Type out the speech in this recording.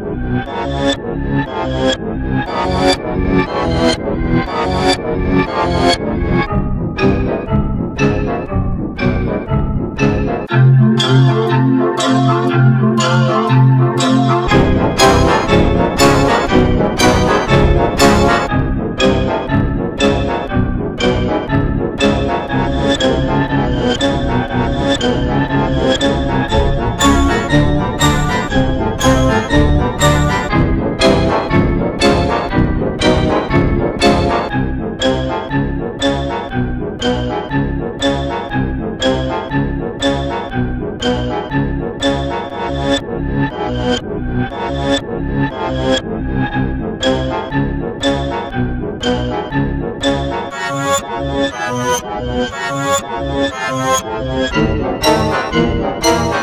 Oh, my God. Thank you.